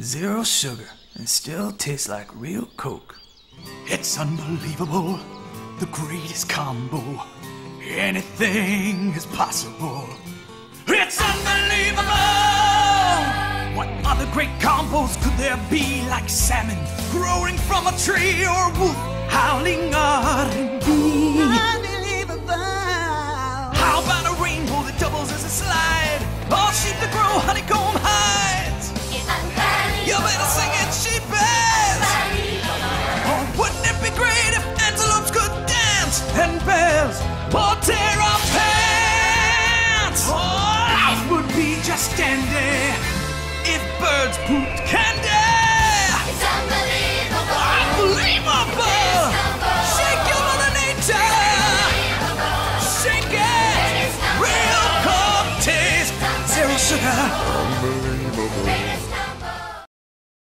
Zero sugar and still tastes like real Coke. It's unbelievable, the greatest combo. Anything is possible. It's unbelievable! What other great combos could there be like salmon growing from a tree or wolf and bells or tear our pants. Oh, life would be just dandy if birds pooped candy. It's unbelievable. Unbelievable. Shake your mother nature. Shake it. Real Coke taste. Zero sugar. Unbelievable.